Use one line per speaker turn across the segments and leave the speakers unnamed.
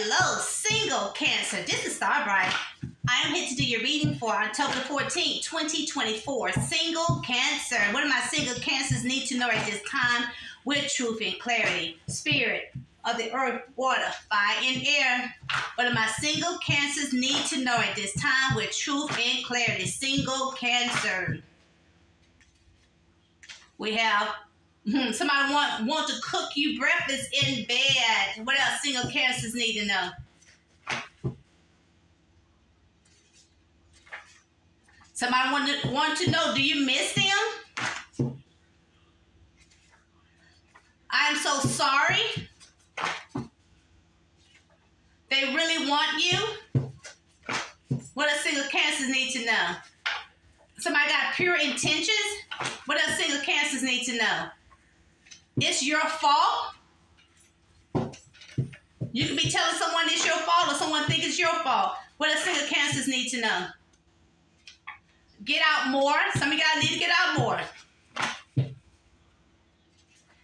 Hello, single Cancer. This is Starbright. I am here to do your reading for October 14th, 2024. Single Cancer. What do my single Cancers need to know at this time with truth and clarity? Spirit of the earth, water, fire, and air. What do my single Cancers need to know at this time with truth and clarity? Single Cancer. We have Hmm, somebody want want to cook you breakfast in bed. What else single cancers need to know? Somebody want to want to know, do you miss them? I am so sorry. They really want you. What does single cancers need to know? Somebody got pure intentions. What does single cancers need to know? It's your fault. You can be telling someone it's your fault or someone think it's your fault. What does single cancers need to know? Get out more. Some of y'all need to get out more.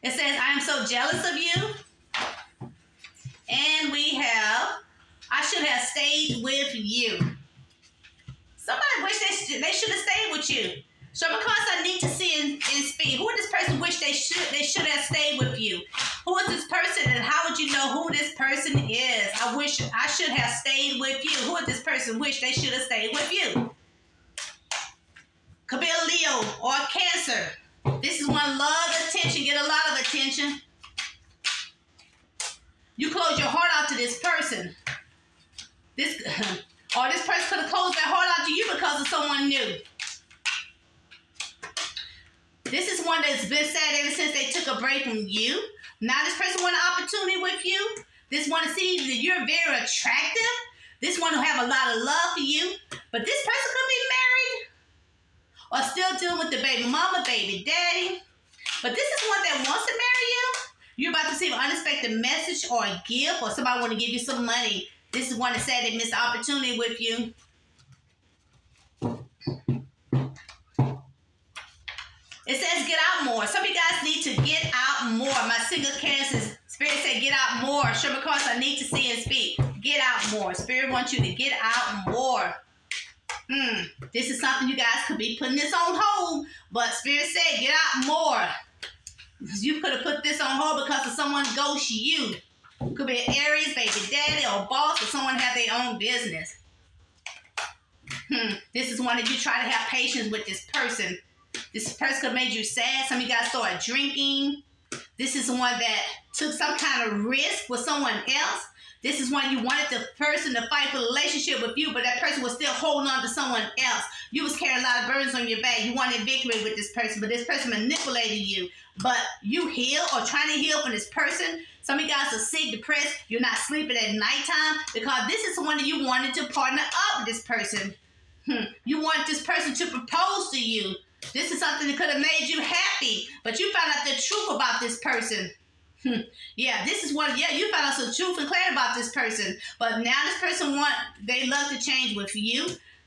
It says, I am so jealous of you. And we have, I should have stayed with you. Somebody wish they, they should have stayed with you. So because I need to see and, and speak, who this person wish they should they should have stayed with you? Who is this person and how would you know who this person is? I wish I should have stayed with you. Who would this person wish they should have stayed with you? Could be a Leo or a Cancer. This is one love attention, get a lot of attention. You close your heart out to this person. This or this person could have closed their heart out to you because of someone new. This is one that's been sad ever since they took a break from you. Now this person want an opportunity with you. This one to see that you're very attractive. This one will have a lot of love for you. But this person could be married or still dealing with the baby mama, baby daddy. But this is one that wants to marry you. You're about to receive an unexpected message or a gift or somebody want to give you some money. This is one that said they missed the opportunity with you. It says get out more. Some of you guys need to get out more. My single cancers, Spirit said get out more. Sherman Cross, I need to see and speak. Get out more. Spirit wants you to get out more. Hmm. This is something you guys could be putting this on hold. But Spirit said get out more. You could have put this on hold because of someone ghost you. Could be an Aries, baby daddy, or boss, or someone have their own business. Hmm. This is one that you try to have patience with this person. This person made you sad. Some of you guys started drinking. This is one that took some kind of risk with someone else. This is one you wanted the person to fight for the relationship with you, but that person was still holding on to someone else. You was carrying a lot of burdens on your back. You wanted victory with this person, but this person manipulated you. But you heal or trying to heal from this person. Some of you guys are sick, depressed. You're not sleeping at nighttime because this is someone that you wanted to partner up with this person. Hmm. You want this person to propose to you. This is something that could have made you happy, but you found out the truth about this person. Hmm. Yeah, this is what. Yeah, you found out some truth and clarity about this person, but now this person want they love to change with you.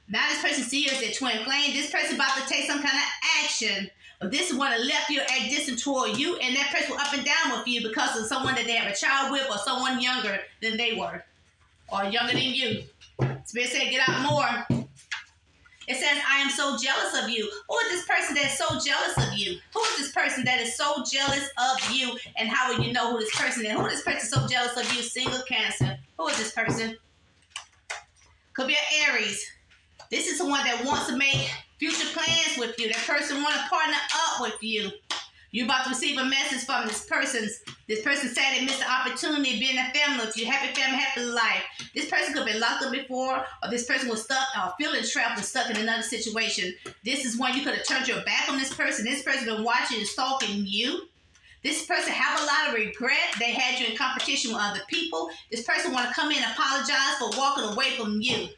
Now this person sees you as their twin flame. This person about to take some kind of action. But this one what left you act distant toward you, and that person up and down with you because of someone that they have a child with or someone younger than they were, or younger than you. Spirit said, get out more. It says, I am so jealous of you. Who is this person that is so jealous of you? Who is this person that is so jealous of you? And how will you know who this person is? Who is this person so jealous of you? Single cancer. Who is this person? Could be an Aries. This is someone that wants to make future plans with you. That person want to partner up with you. You're about to receive a message from this person's. This person said they missed the opportunity of being a family with you. Happy family, happy life. This person could be locked up before, or this person was stuck or feeling trapped and stuck in another situation. This is when you could have turned your back on this person. This person been watching and stalking you. This person have a lot of regret. They had you in competition with other people. This person want to come in and apologize for walking away from you.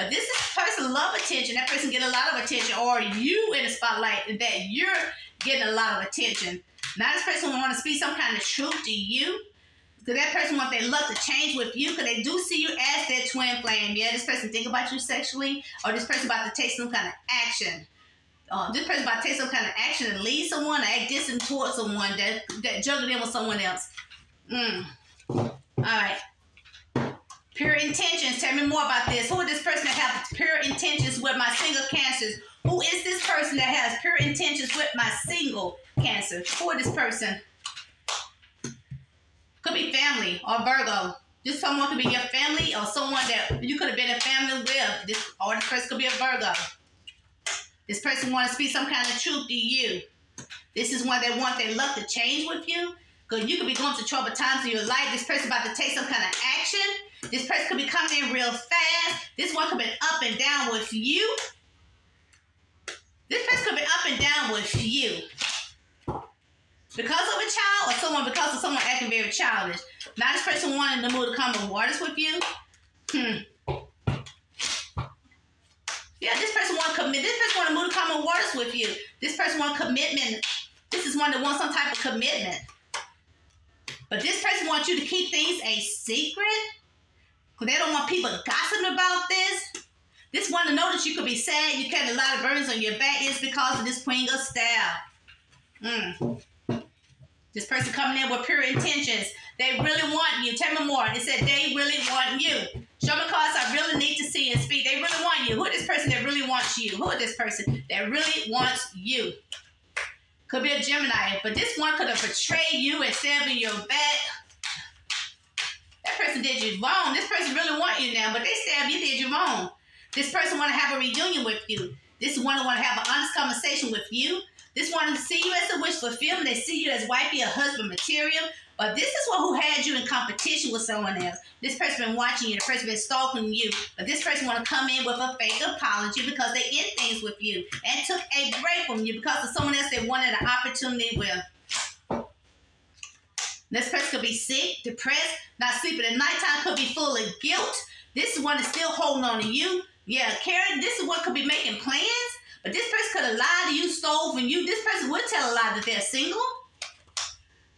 But this is person love attention. That person get a lot of attention, or you in the spotlight that you're getting a lot of attention. Now this person want to speak some kind of truth to you. Because that person want their love to change with you because they do see you as their twin flame. Yeah, this person think about you sexually or this person about to take some kind of action. Uh, this person about to take some kind of action and lead someone or act distant towards someone that, that juggled in with someone else. Mm. All right. Pure intentions. Tell me more about this. Who is this person that have pure intentions with my single cancers? Who is this person that has pure intentions with my single cancer? Who is this person? Could be family or Virgo. This someone could be your family or someone that you could have been a family with. This or this person could be a Virgo. This person want to speak some kind of truth to you. This is one that want their luck to change with you. Because you could be going through troubled times in your life. This person about to take some kind of action. This person could be coming in real fast. This one could be up and down with you. This person could be up and down with you. Because of a child or someone because of someone acting very childish. Now this person wanting to move to come waters with you. Hmm. Yeah, this person want commit. This person want to move to common waters with you. This person want commitment. This is one that wants some type of commitment. But this person wants you to keep things a secret. Because they don't want people gossiping about this. This one to know that you could be sad, you carry a lot of burdens on your back is because of this queen of staff. Mm. This person coming in with pure intentions. They really want you. Tell me more. They said they really want you. Show me cards I really need to see and speak. They really want you. Who is this person that really wants you? Who is this person that really wants you? Could be a Gemini, but this one could have betrayed you and stabbed in your back. That person did you wrong. This person really want you now, but they stabbed you, did you wrong. This person want to have a reunion with you. This one want to have an honest conversation with you. This one to see you as a wish fulfillment. They see you as wifey or husband material. But this is one who had you in competition with someone else. This person been watching you. The person been stalking you. But this person want to come in with a fake apology because they end things with you and took a break from you because of someone else they wanted an opportunity with. This person could be sick, depressed, not sleeping at nighttime, could be full of guilt. This one is still holding on to you. Yeah, Karen, this is what could be making plans. But this person could have lied to you, stole from you. This person would tell a lie that they're single.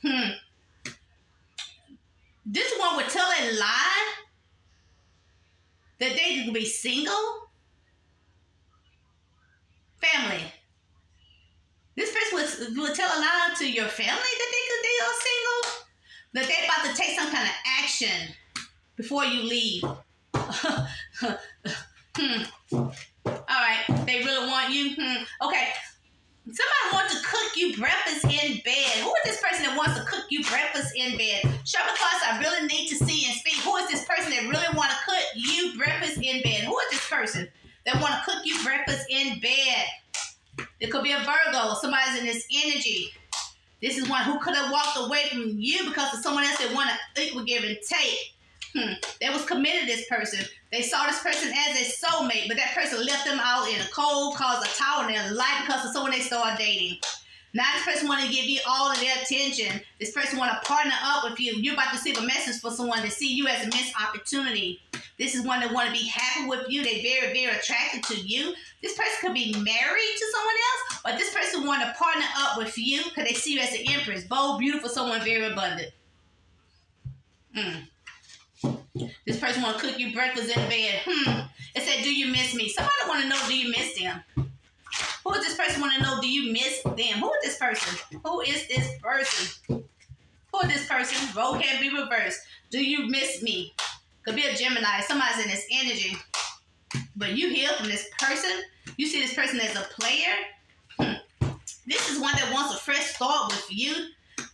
Hmm. This one would tell a lie that they could be single. Family. This person would, would tell a lie to your family that they could they are single. That they're about to take some kind of action before you leave. hmm. All right. They really want you. Hmm. Okay. Somebody wants to cook you breakfast in bed. Who is this person that wants to cook you breakfast in bed? Show me cards I really need to This is one who could have walked away from you because of someone else that want to equal give and take. Hmm. They was committed to this person. They saw this person as a soulmate, but that person left them out in the cold, caused a tower in their life because of someone they started dating. Now this person want to give you all of their attention. This person want to partner up with you. You're about to receive a message for someone to see you as a missed opportunity. This is one that want to be happy with you. They very, very attracted to you. This person could be married to someone else, but this person want to partner up with you because they see you as an empress, bold, beautiful, someone very abundant. Mm. This person want to cook you breakfast in bed. Hmm. It said, do you miss me? Somebody want to know, do you miss them? Who is this person want to know, do you miss them? Who is this person? Who is this person? Who is this person? Role can be reversed. Do you miss me? Could be a Gemini. Somebody's in this energy. But you hear from this person. You see this person as a player. Hmm. This is one that wants a fresh start with you.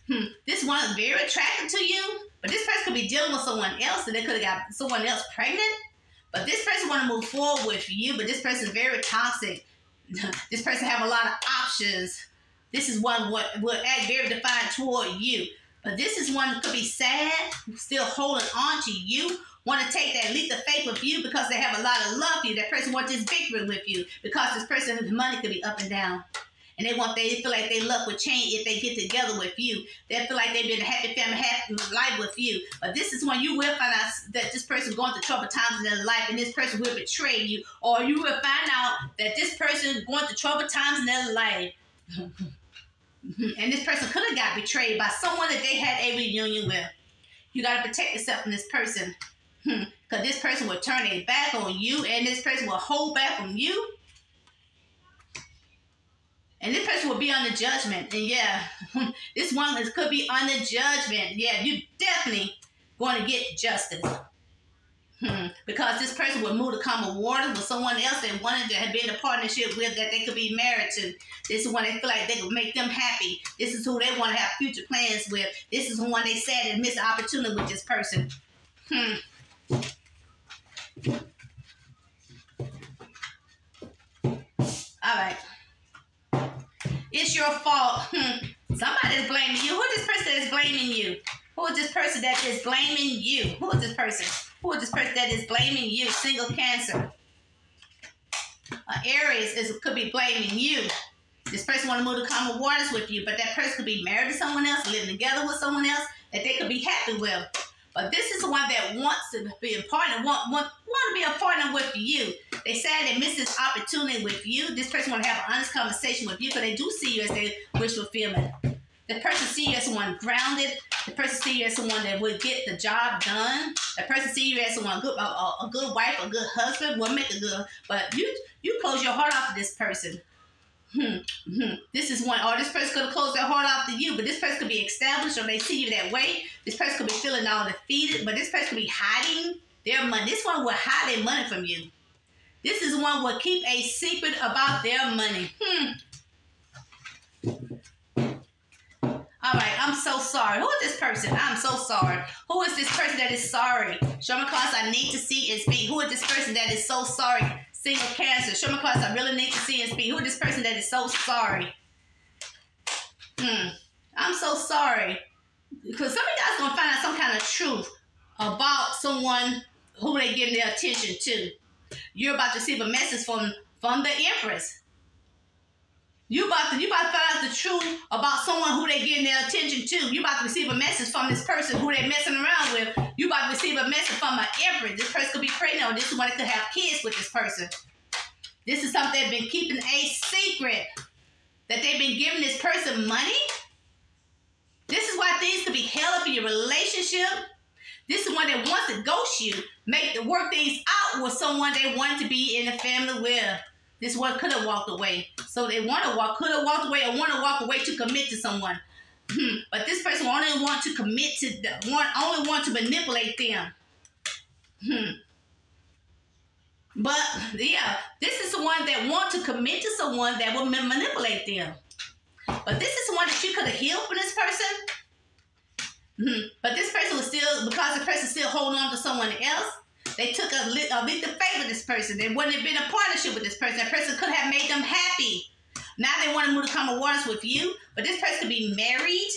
Hmm. This one is very attracted to you. But this person could be dealing with someone else and they could have got someone else pregnant. But this person want to move forward with you, but this person is very toxic. this person have a lot of options. This is one what will act very defiant toward you. But this is one that could be sad, still holding on to you, want to take that leap of faith with you because they have a lot of love for you. That person wants this victory with you because this person's money could be up and down and they want they feel like their luck would change if they get together with you. They feel like they've been a happy family, happy life with you. But this is when you will find out that this person going through trouble times in their life, and this person will betray you, or you will find out that this person going through trouble times in their life. and this person could have got betrayed by someone that they had a reunion with. You got to protect yourself from this person. Because hmm. this person will turn their back on you, and this person will hold back on you and this person will be on the judgment. And yeah, this one is, could be on the judgment. Yeah, you definitely going to get justice. Hmm. Because this person would move to common waters with someone else they wanted to have been a partnership with that they could be married to. This is one they feel like they could make them happy. This is who they want to have future plans with. This is one they said and the opportunity with this person. Hmm. All right. It's your fault. Hmm. Somebody is blaming you. Who is this person that is blaming you? Who is this person that is blaming you? Who is this person? Who is this person that is blaming you? Single cancer. Uh, Aries is could be blaming you. This person want to move to common waters with you, but that person could be married to someone else, living together with someone else that they could be happy with. But this is the one that wants to be a partner, want, want, want to be a partner with you. They said they missed this opportunity with you. This person want to have an honest conversation with you because they do see you as their wish fulfillment. The person see you as someone grounded. The person see you as someone that would get the job done. The person see you as someone good, a, a, good wife, a good husband, will make a good. But you you close your heart off to this person. Hmm, hmm. This is one, or this person could have closed their heart off to you, but this person could be established or they see you that way. This person could be feeling all defeated, but this person could be hiding their money. This one will hide their money from you. This is one will keep a secret about their money. Hmm. All right, I'm so sorry. Who is this person? I'm so sorry. Who is this person that is sorry? Show me class I need to see and speak. Who is this person that is so sorry? Single cancer. Show me class I really need to see and speak. Who is this person that is so sorry? Hmm. I'm so sorry. Because some of you guys gonna find out some kind of truth about someone who they give their attention to. You're about to receive a message from from the Empress. You about to you about to find out the truth about someone who they getting their attention to. You about to receive a message from this person who they messing around with. You about to receive a message from an empress. This person could be pregnant. Or this one could have kids with this person. This is something they've been keeping a secret. That they've been giving this person money. This is why things could be held up in your relationship. This is one that wants to ghost you, make the work things out with someone they want to be in a family with. This one could have walked away. So they want to walk, could have walked away, or want to walk away to commit to someone. Hmm. but this person only want to commit to, the, want only want to manipulate them. Hmm. But yeah, this is the one that want to commit to someone that will manipulate them. But this is the one that you could have healed for this person. Hmm. But this person was still, because the person still holding on to someone else, they took a, li- a faith with this person. There wouldn't have been a partnership with this person. That person could have made them happy. Now they want to move to common waters with you, but this person could be married,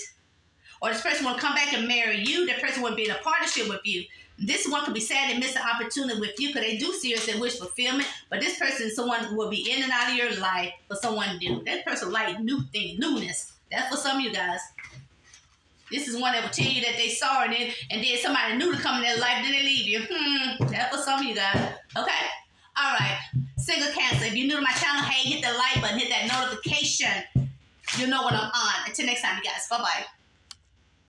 or this person want to come back and marry you. That person would be in a partnership with you. This one could be sad and miss an opportunity with you because they do serious wish fulfillment. But this person someone who will be in and out of your life for someone new. That person like new thing, newness. That's for some of you guys. This is one that will tell you that they saw it and, and then somebody new to come in their life, then they leave you. Hmm, that's for some of you guys. Okay? All right. Single Cancer. If you're new to my channel, hey, hit the like button, hit that notification. You'll know when I'm on. Until next time, you guys. Bye-bye.